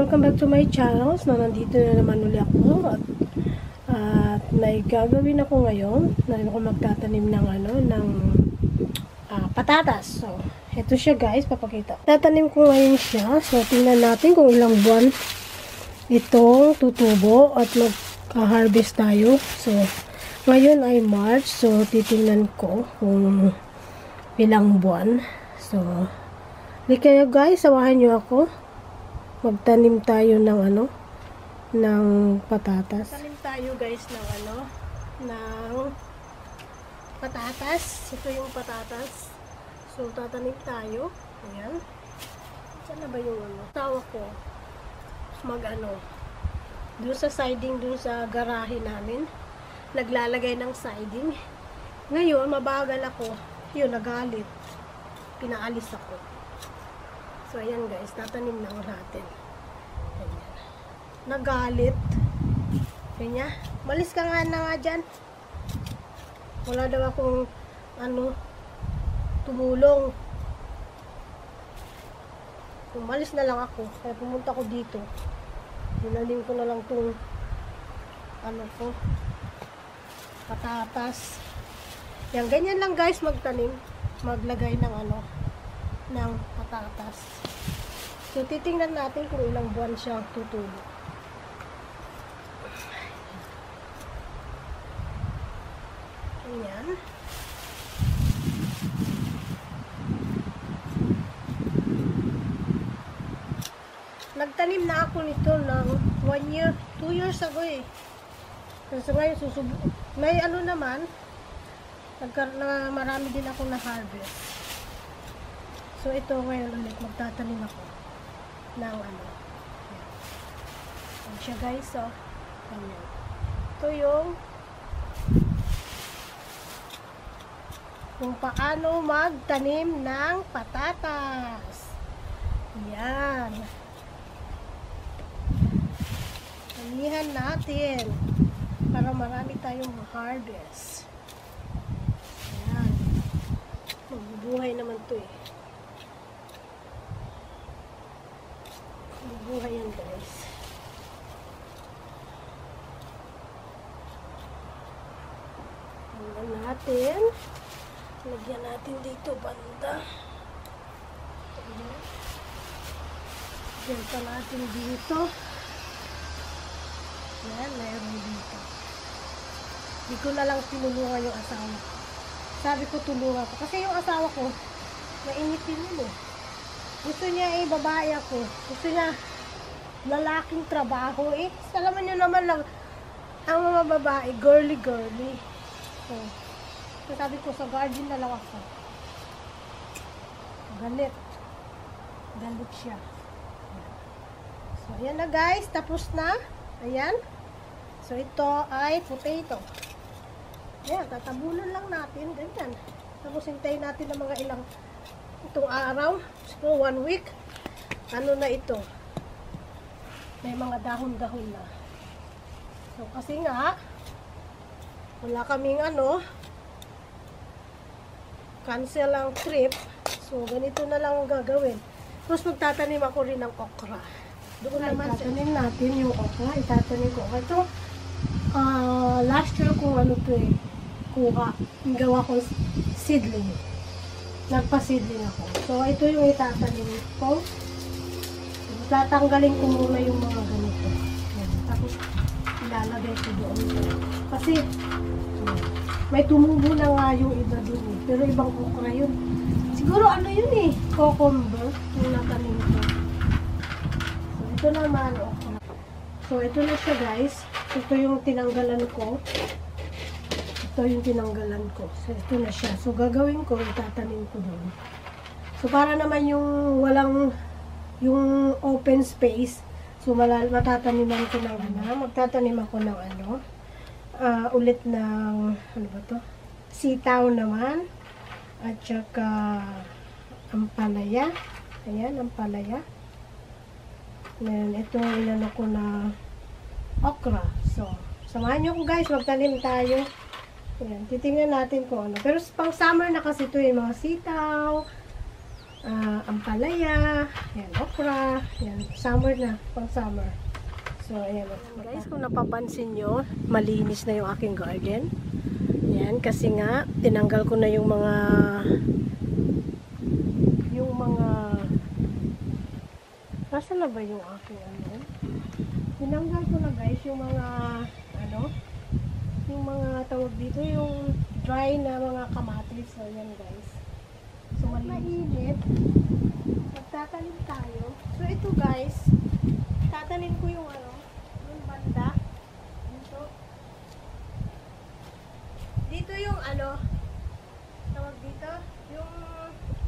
welcome back to my channel. So, nandito na naman uli ako at, at may gagawin ako ngayon. Na ako magtatanim ng ano, ng ah, patatas. So, ito siya guys, papakita. Tatanim ko ngayon siya. So, tingnan natin kung ilang buwan itong tutubo at mag-harvest tayo. So, ngayon ay March. So, titingnan ko kung ilang buwan. So, di kayo guys, sawahan nyo ako magtanim tayo ng ano ng patatas. Tanim tayo guys ng ano ng patatas. Ito yung patatas. So tatanim tayo. Ayan. Saan na ba yung ano? Tawa ko mag ano doon sa siding doon sa garahe namin naglalagay ng siding ngayon mabagal ako yun nagalit pinaalis ako So, ayan guys, tatanim na natin. Ayan. Nagalit. Kanya, malis ka nga na nga dyan. Wala daw akong, ano, tumulong. Umalis na lang ako. Kaya pumunta ko dito. Dinaling ko na lang tong, ano ko, patatas. Yan, ganyan lang guys magtanim. Maglagay ng ano, ng patatas. So, titingnan natin kung ilang buwan siya tutubo. Ayan. Nagtanim na ako nito ng one year, two years ago eh. Kasi ngayon susubo, may ano naman, nagkar na marami din ako na harvest. So, ito ngayon ulit, magtatanim ako ng ano. Ayan siya guys, so. Ayan. Ito yung kung paano magtanim ng patatas. Yan. Tanihan natin para marami tayong harvest. Ayan. Magbubuhay naman to eh. buhay yan guys hanggang natin. Lagyan natin dito banda. Lagyan pa natin dito. Yan mayroon dito. Hindi ko na lang tinulungan yung asawa ko. Sabi ko tulungan ko. Kasi yung asawa ko mainit din yun eh. Gusto niya eh babae ako. Gusto niya lalaking trabaho. Eh. Alam nyo naman lang, ang mga babae, girly-girly. So, so, sabi ko, sa guardian na lang ako. Galit. Galit siya. So, ayan na guys. Tapos na. Ayan. So, ito ay potato. Ayan, tatabunan lang natin. Ganyan. Tapos, hintayin natin ng mga ilang itong araw. So, one week. Ano na ito? may mga dahon-dahon na. So, kasi nga, wala kaming ano, cancel ang trip. So, ganito na lang ang gagawin. Tapos, magtatanim ako rin ng okra. Doon naman, itatanim natin yung okra. Itatanim ko. Ito, uh, last year kung ano to eh, kuha. Gawa ko seedling. Nagpa-seedling ako. So, ito yung itatanim ko tatanggalin ko muna yung mga ganito. Yan. Tapos, ilalagay ko doon. Kasi, may tumubo na nga yung iba doon eh. Pero ibang okra yun. Siguro ano yun eh, cucumber, yung natanim ko. So, ito naman, okra. So, ito na siya guys. Ito yung tinanggalan ko. Ito yung tinanggalan ko. So, ito na siya. So, gagawin ko, itatanim ko doon. So, para naman yung walang yung open space. So, matataniman ko ng ano, magtatanim ako ng ano, uh, ulit ng, ano ba to? Sitaw naman. At saka, ampalaya. Ayan, ampalaya. Then, ito, inano ko na okra. So, samahan nyo ko guys, magtanim tayo. Ayan, titingnan natin kung ano. Pero pang summer na kasi ito yung mga sitaw, ah, ampalaya, yan, okra, yan, summer na, pang summer. So, ayan. Guys, kung napapansin nyo, malinis na yung aking garden. Yan, kasi nga, tinanggal ko na yung mga yung mga nasa na ba yung aking ano? Tinanggal ko na guys yung mga ano? Yung mga tawag dito, yung dry na mga kamatis. So, yan guys. So, mainit. Magtatanim tayo. So, ito guys, tatanim ko yung ano, yung banda. Dito. Dito yung ano, tawag dito, yung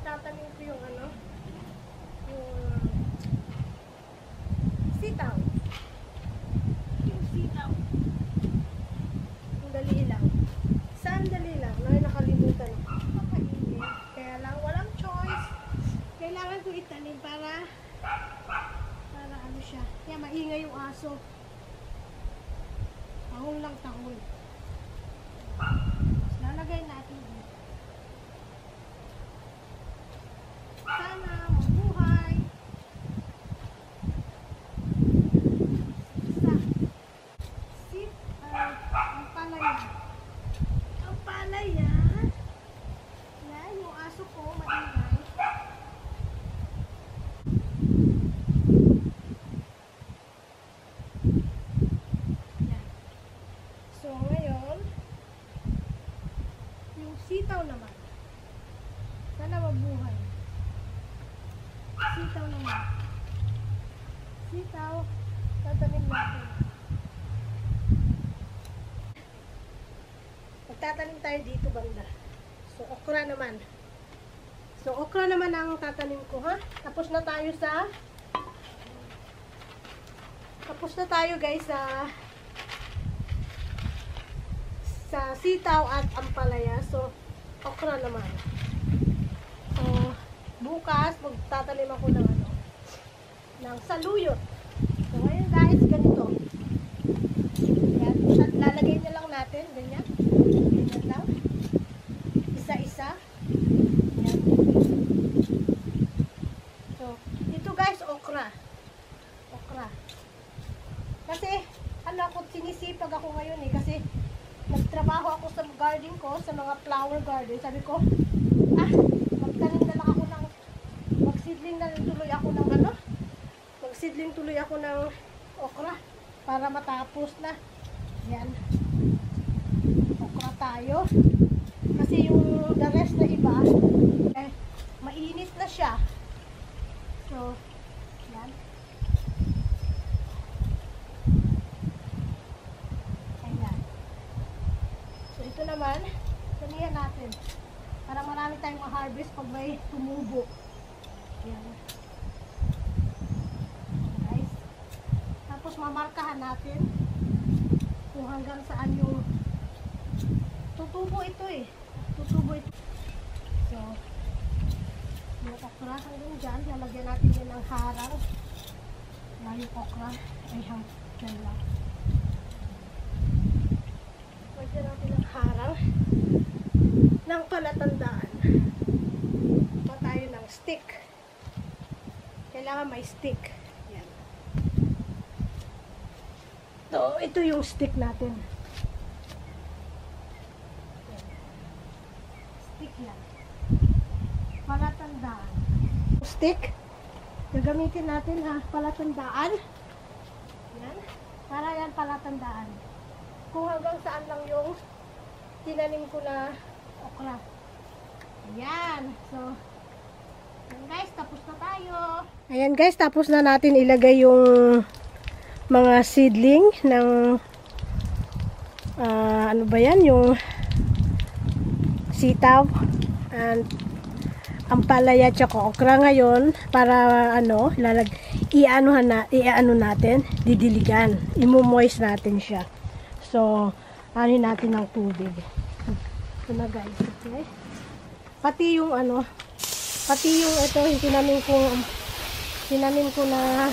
itatanim ko yung ano, yung sitaw. Yung sitaw. Yung dali lang. Saan dali lang? Ay, nakalimutan ko. Makainit. Kaya lang, walang choice. Kailangan ko itanim para para ano siya. Kaya maingay yung aso. Tahon lang tahon. Tapos lalagay natin dito. Sana mabuhay. Isa. Sit, uh, ang palaya. Ang palaya. Yan, yung aso ko, maingay. Yan. So, ngayon, yung sitaw naman. Sana mabuhay. Sitaw naman. Sitaw, tatanim natin. Magtatanim tayo dito banda. So, okra naman. So, okra naman ang tatanim ko, ha? Tapos na tayo sa tapos na tayo guys sa sa sitaw at ampalaya. So, okra naman. So, bukas magtatanim ako ng ano ng saluyot. So, ngayon guys, ganito. Yan, At lalagay na lang natin, ganyan. Ganyan lang. Isa-isa. Yan. So, ito guys, okra. Okra. Kasi, ano ako, sinisipag ako ngayon eh. Kasi, nagtrabaho ako sa garden ko, sa mga flower garden. Sabi ko, ah, magtanim na lang ako ng, magsidling na tuloy ako ng ano, magsidling tuloy ako ng okra para matapos na. Yan. Okra tayo. Kasi yung the rest na iba, eh, mainit na siya. So, yan. Ayan. So, ito naman, tanihan natin. Para marami tayong ma-harvest pag may tumubo. Ayan. Guys. Tapos mamarkahan natin kung hanggang saan yung tutubo ito eh. Tutubo ito. So, yung okra hanggang dyan, lalagyan natin yan ng harang. Na yung okra ay hanggang lang. Lagyan natin ng harang ng palatandaan. Pa tayo ng stick. Kailangan may stick. Yan. So, ito yung stick natin. Stick yan. Palatandaan. Stick. Gagamitin natin ha, palatandaan. Yan. Para yan palatandaan. Kung hanggang saan lang yung tinanim ko na okra. Ayan. So, ayan guys, tapos na tayo. Ayan guys, tapos na natin ilagay yung mga seedling ng ah, ano ba yan? Yung sitaw and ampalaya tsaka okra ngayon para ano, lalag ianohan na, iano natin, didiligan. Imumoist natin siya. So, ano natin ng tubig. Ito na guys. Okay? Pati yung ano, pati yung ito, tinanim ko, tinanim ko na,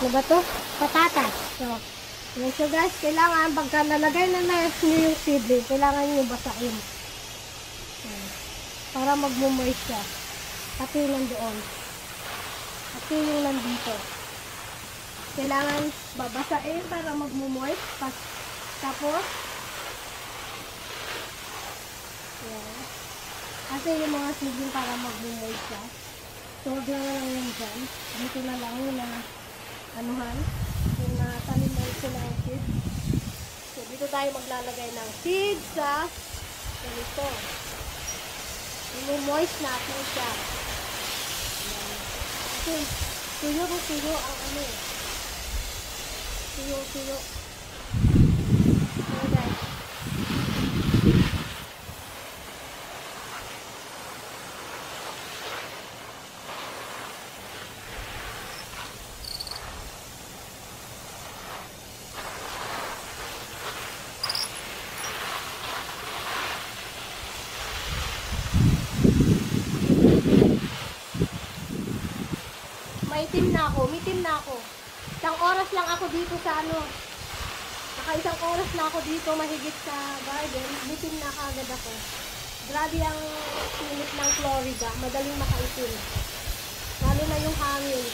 ano ba to? Patatas. So, yun siya guys, kailangan pagka nalagay na na yung seedling, kailangan nyo basain. Ayan. Para magmumoist siya. Pati yung nandoon. Pati yung nandito. Kailangan babasain para magmumoist. Tapos, yan. Kasi yung mga seedling para magmumoist siya. So, wag lang lang yan dyan. Dito na lang na, anuhan, yung natanim na ito ng seed. So, dito tayo maglalagay ng seed sa ganito. Imu-moist natin siya. Kasi, tuyo-tuyo ang ano eh. Tuyo-tuyo. So, guys. Maitim na ako, mitim na ako. Isang oras lang ako dito sa ano. Naka isang oras na ako dito mahigit sa garden. Mitim na kagad ako. Grabe ang init ng Florida. Madaling makaitim. Lalo na yung hangin.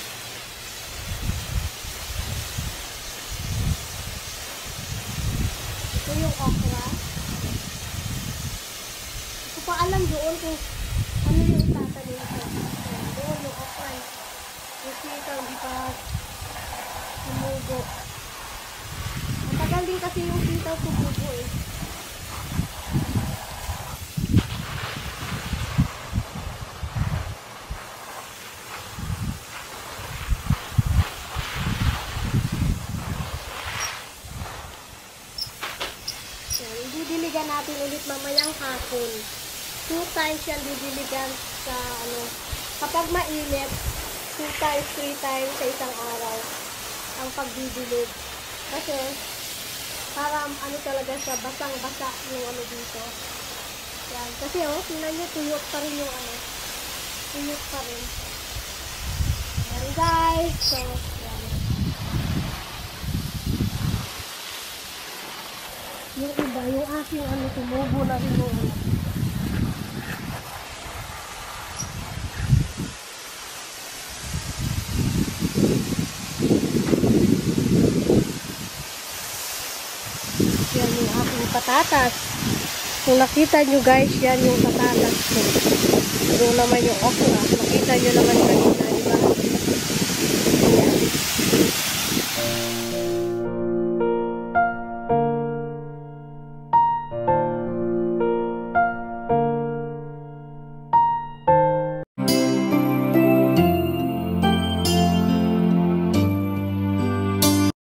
Ito yung okra. Hindi pa alam doon kung ano yung itatanim ko. Ayan, Doon yung okra. eh. Yung sitaw, hindi pa tumugo. Matagal din kasi yung sitaw tumugo eh. Didiligan natin ulit mamayang hapon. Two times yan didiligan sa ano, kapag mainit, two times, three times sa isang araw ang pagdidilig. Kasi, para ano talaga siya, basang-basa yung ano dito. Yan. Kasi oh, tingnan nyo, tuyok pa rin yung ano. Tuyok pa rin. Yan guys. So, yan. Yung iba, yung aking ano, tumubo na rin yung ano. Yan yung aking patatas. Kung nakita nyo guys, yan yung patatas ko. Doon naman yung okra. Nakita nyo naman kanina.